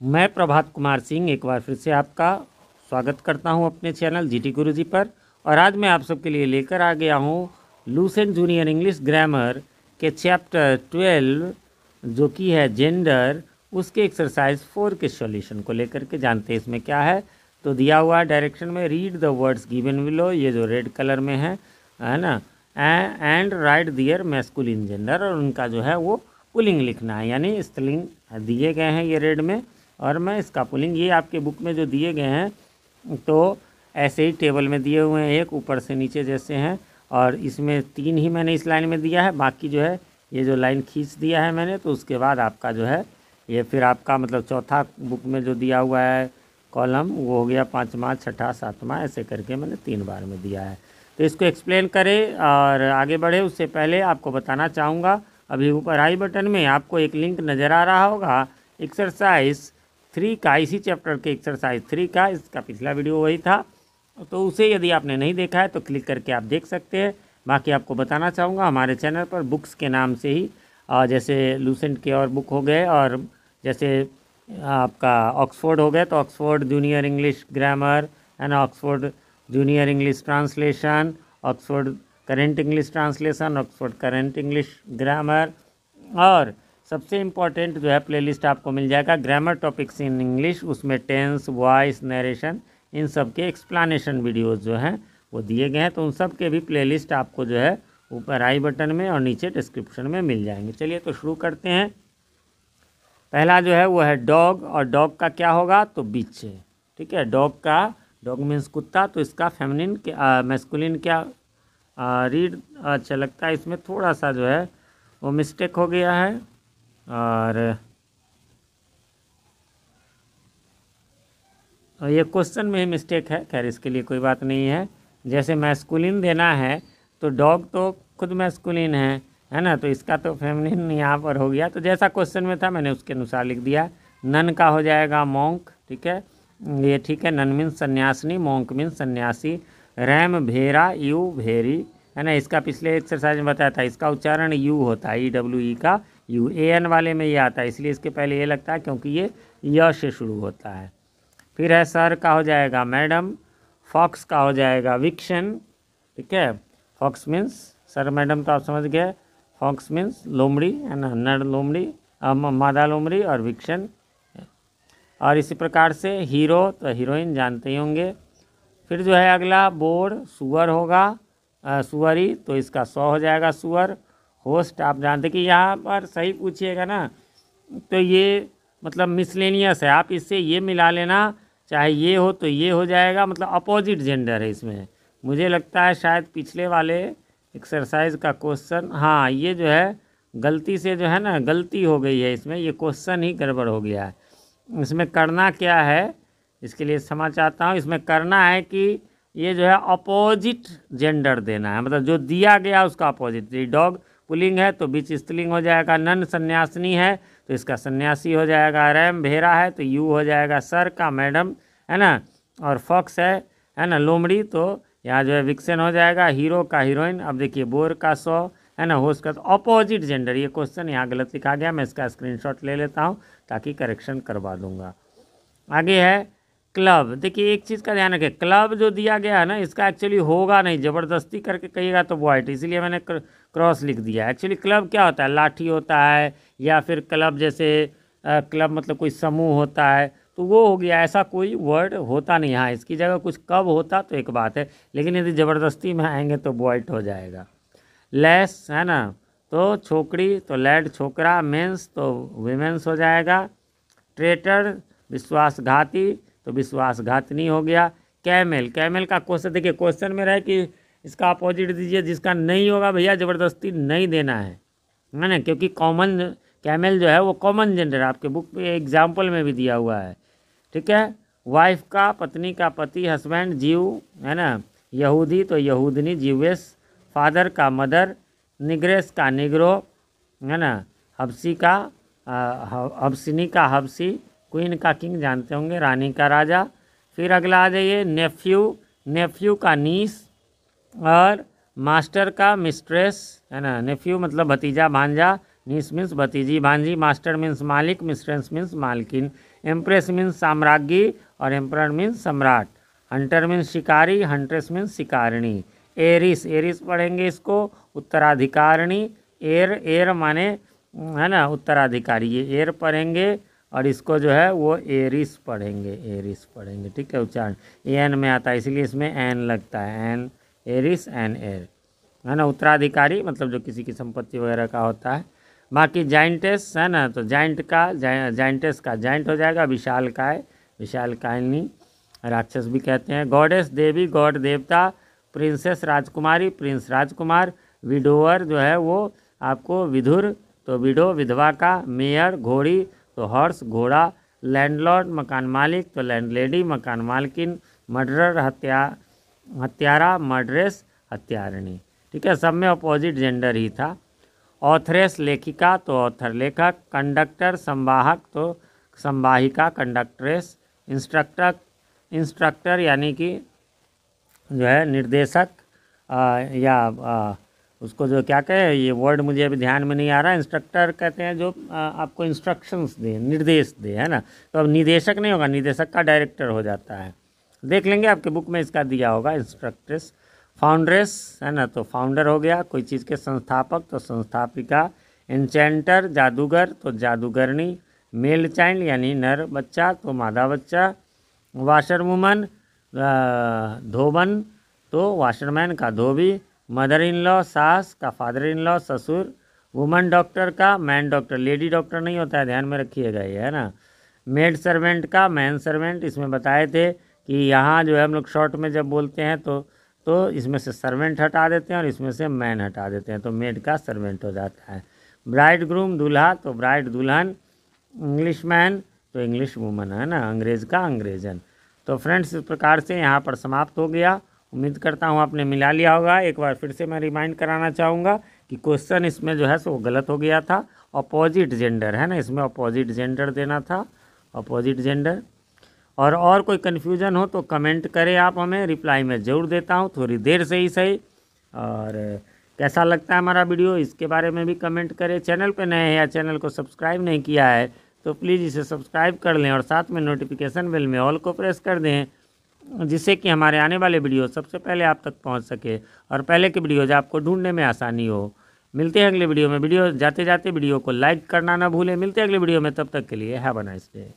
मैं प्रभात कुमार सिंह एक बार फिर से आपका स्वागत करता हूँ अपने चैनल जीटी गुरु जी पर। और आज मैं आप सबके लिए लेकर आ गया हूँ लूसेंट जूनियर इंग्लिश ग्रामर के चैप्टर ट्वेल्व, जो कि है जेंडर। उसके एक्सरसाइज फोर के सॉल्यूशन को लेकर के जानते हैं इसमें क्या है। तो दिया हुआ डायरेक्शन में read the words given below ये जो रेड कलर में है है ना? And write their masculine gender और उनका जो है वो पुलिंग लिखना है, यानी स्त्रीलिंग दिए गए हैं ये रेड में। और मैं इसका पुलिंग, ये आपके बुक में जो दिए गए हैं तो ऐसे ही टेबल में दिए हुए हैं, एक ऊपर से नीचे जैसे हैं, और इसमें तीन ही मैंने इस लाइन में दिया है, बाकी जो है, ये जो लाइन खींच दिया है मैंने तो उसके बाद आपका जो है, ये फिर आपका मतलब चौथा बुक में जो दिया हुआ है, कॉलम, वो हो गया पाँचवा, छठा, सातवां, ऐसे करके मैंने तीन बार में दिया है। तो इसको एक्सप्लेन करें और आगे बढ़े, उससे पहले आपको बताना चाहूँगा, अभी ऊपर आई बटन में आपको एक लिंक नज़र आ रहा होगा, एक्सरसाइज थ्री का, इसी चैप्टर के एक्सरसाइज थ्री का, इसका पिछला वीडियो वही था। तो उसे यदि आपने नहीं देखा है तो क्लिक करके आप देख सकते हैं। बाकी आपको बताना चाहूँगा, हमारे चैनल पर बुक्स के नाम से ही जैसे लूसेंट के और बुक हो गए, और जैसे आपका ऑक्सफोर्ड हो गया तो Oxford junior English grammar and Oxford junior English translation Oxford current English translation Oxford current English grammar और सबसे इंपॉर्टेंट जो है प्लेलिस्ट आपको मिल जाएगा ग्रामर टॉपिक्स इन इंग्लिश उसमें टेंस वॉइस नरेशन इन सब के एक्सप्लानेशन वीडियोज़ जो हैं, वो दिए गए हैं तो उन सब के भी प्लेलिस्ट आपको जो है ऊपर आई बटन में और नीचे डिस्क्रिप्शन में मिल जाएँगे। चलिए तो शुरू करते हैं। पहला जो है वो है डॉग और डॉग का क्या होगा? तो बीच। ठीक है डॉग का डॉग मीन्स कुत्ता तो इसका फेमिनिन क्या मैस्कुलिन क्या रीड अच्छा लगता है, इसमें थोड़ा सा जो है वो मिस्टेक हो गया है। और ये क्वेश्चन में ही मिस्टेक है। खैर, इसके लिए कोई बात नहीं है। जैसे मैस्कुलिन देना है तो डॉग तो खुद मैस्कुलिन है है ना? तो इसका तो फेमिनिन यहाँ पर हो गया। तो जैसा क्वेश्चन में था, मैंने उसके अनुसार लिख दिया। नन का हो जाएगा मोंक ठीक है? ये ठीक है, नन मीन्स सन्यासिनी मोंक मीन्स सन्यासी। रैम, भेरा, यू, भेरी, है ना? इसका पिछले एक्सरसाइज में बताया था, इसका उच्चारण यू होता है ई डब्ल्यू ई का। यू ए एन वाले में ये आता है, इसलिए इसके पहले ये लगता है क्योंकि ये य से शुरू होता है। फिर है सर का हो जाएगा मैडम, फॉक्स का हो जाएगा विक्शन, ठीक है? फॉक्स मीन्स सर मैडम तो आप समझ गए, फॉक्स मीन्स लोमड़ी, है ना? नर लोमड़ी मादा लोमड़ी और विक्शन। और इसी प्रकार से हीरो तो हीरोइन जानते ही होंगे। फिर जो है अगला, बोर, सुअर होगा सुअरी तो इसका सौ हो जाएगा सुअर। होस्ट, आप जानते कि यहाँ पर सही पूछिएगा ना तो ये मतलब मिसलेनियस है। आप इससे ये मिला लेना, चाहे ये हो तो ये हो जाएगा मतलब अपोजिट जेंडर है इसमें। मुझे लगता है शायद पिछले वाले एक्सरसाइज का क्वेश्चन हाँ ये जो है, गलती से जो है ना, गलती हो गई है इसमें, ये क्वेश्चन ही गड़बड़ हो गया है। इसमें करना क्या है, इसके लिए समझ चाहता हूँ। इसमें करना है कि ये जो है अपोजिट जेंडर देना है मतलब जो दिया गया उसका अपोजिट डॉग पुलिंग है तो बीच स्त्रीलिंग हो जाएगा, नन सन्यासिनी है तो इसका सन्यासी हो जाएगा, रैम भेरा है तो यू हो जाएगा, सर का मैडम, है ना? और फॉक्स है है ना? लोमड़ी तो यहाँ जो है विक्सन हो जाएगा, हीरो का हीरोइन। अब देखिए, बोर का सौ, है ना? होस्ट का अपोजिट जेंडर ये क्वेश्चन यहाँ गलत लिखा गया, मैं इसका स्क्रीनशॉट ले लेता हूँ ताकि करेक्शन करवा दूँगा। आगे है क्लब। देखिए, एक चीज़ का ध्यान रखें, क्लब जो दिया गया है ना, इसका एक्चुअली होगा नहीं, ज़बरदस्ती करके कहिएगा तो वाइट इसलिए मैंने क्रॉस लिख दिया एक्चुअली क्लब क्या होता है? लाठी होता है, या फिर क्लब जैसे क्लब मतलब कोई समूह होता है तो वो हो गया। ऐसा कोई वर्ड होता नहीं हाँ इसकी जगह कुछ कब होता तो एक बात है, लेकिन यदि ज़बरदस्ती में आएँगे तो वाइट हो जाएगा। लेस है ना? तो छोकरी तो लेड छोकरा मेंस तो वीमेंस हो जाएगा। ट्रेटर विश्वासघाती तो विश्वासघात नहीं हो गया। कैमेल कैमेल का क्वेश्चन देखिए क्वेश्चन में रहे कि इसका अपोजिट दीजिए, जिसका नहीं होगा भैया, ज़बरदस्ती नहीं देना है। है ना? क्योंकि कॉमन कैमेल जो है वो कॉमन जेंडर आपके बुक पे एग्ज़ाम्पल में भी दिया हुआ है। ठीक है? वाइफ का, पत्नी का पति हस्बैंड जीव, है ना? यहूदी तो यहूदनी जीवेश फादर का मदर निग्रेस का निग्रो, है ना? हब्सी का हब्सिनी का हब्सी क्वीन का किंग जानते होंगे, रानी का राजा। फिर अगला आ जाइए, नेफ्यू। नेफ्यू का नीस और मास्टर का मिस्ट्रेस, है ना? नेफ्यू मतलब भतीजा, भांजा। नीस मीन्स भतीजी, भांजी। मास्टर मीन्स मालिक, मिस्ट्रेस मीन्स मालकिन। एम्प्रेस मीन्स साम्राज्ञी और एम्पर मीन्स सम्राट। हंटर मीन्स शिकारी, हंट्रेस मीन्स शिकारिणी। एरिस एरिस पढ़ेंगे इसको, उत्तराधिकारिणी। एर एर माने, है ना? उत्तराधिकारी। ये एर पढ़ेंगे। और इसको जो है वो एरिस पढ़ेंगे एरिस पढ़ेंगे, ठीक है, उच्चारण। एन में आता है, इसलिए इसमें एन लगता है, एन, एरिस, एन, एर। है ना, उत्तराधिकारी मतलब जो किसी की संपत्ति वगैरह का होता है। बाकी जाइंटेस, है ना तो जाइंट का जाइंटेस का, जाइंट हो जाएगा, विशाल काय विशाल कायनी राक्षस भी कहते हैं। गॉडेस देवी, गॉड देवता, प्रिंसेस राजकुमारी, प्रिंस राजकुमार, विडोअर जो है वो आपको विधुर तो विडो, विधवा का, मेयर, घोड़ी तो हॉर्स घोड़ा लैंडलॉर्ड मकान मालिक तो लैंडलेडी मकान मालकिन मर्डरर हत्या हत्यारा मर्डरेस हत्यारणी। ठीक है सब में अपोजिट जेंडर ही था। ऑथरेस लेखिका तो ऑथर लेखक कंडक्टर संवाहक तो संवाहिका कंडक्ट्रेस इंस्ट्रक्टर इंस्ट्रक्टर यानी कि जो है निर्देशक आ, या आ, उसको जो क्या कहे, ये वर्ड मुझे अभी ध्यान में नहीं आ रहा इंस्ट्रक्टर कहते हैं जो आपको इंस्ट्रक्शंस दे, निर्देश दे, है ना? तो अब निदेशक नहीं होगा, निदेशक का डायरेक्टर हो जाता है। देख लेंगे, आपके बुक में इसका दिया होगा इंस्ट्रक्ट्रेस फाउंड्रेस है ना? तो फाउंडर हो गया, कोई चीज़ के संस्थापक तो संस्थापिका इंचेंटर जादूगर तो जादूगरनी मेल चाइल्ड यानी नर बच्चा तो मादा बच्चा वाशर वुमन धोबन तो वाशरमैन का धोबी मदर इन लॉ सास का फादर इन लॉ ससुर, वुमन डॉक्टर का, मैन डॉक्टर, लेडी डॉक्टर नहीं होता है, ध्यान में रखिएगा ये, है ना? मेड सर्वेंट का, मैन सर्वेंट, इसमें बताए थे कि यहाँ जो है हम लोग शॉर्ट में जब बोलते हैं तो तो इसमें से सर्वेंट हटा देते हैं और इसमें से मैन हटा देते हैं तो मेड का सर्वेंट हो जाता है। ब्राइड ग्रूम दूल्हा तो ब्राइड दुल्हन, इंग्लिश मैन तो इंग्लिश वुमन, है ना? अंग्रेज़ का अंग्रेजन। तो फ्रेंड्स, इस प्रकार से यहाँ पर समाप्त हो गया। उम्मीद करता हूँ आपने मिला लिया होगा। एक बार फिर से मैं रिमाइंड कराना चाहूँगा कि क्वेश्चन इसमें जो है सो गलत हो गया था। अपोजिट जेंडर है ना? इसमें अपोजिट जेंडर देना था। अपोजिट जेंडर और और कोई कन्फ्यूज़न हो तो कमेंट करें आप हमें। रिप्लाई मैं ज़रूर देता हूँ। थोड़ी देर से ही सही। और, कैसा लगता है हमारा वीडियो इसके बारे में भी कमेंट करें। चैनल पर नए हैं या चैनल को सब्सक्राइब नहीं किया है तो प्लीज़ इसे सब्सक्राइब कर लें और साथ में नोटिफिकेशन बेल में ऑल को प्रेस कर दें। जिससे कि हमारे आने वाले वीडियो सबसे पहले आप तक पहुँच सके और पहले के वीडियोज़ आपको ढूँढने में आसानी हो। मिलते हैं अगले वीडियो में। वीडियो जाते जाते वीडियो को लाइक करना ना भूलें। मिलते हैं अगले वीडियो में। तब तक के लिए हैव अ नाइस डे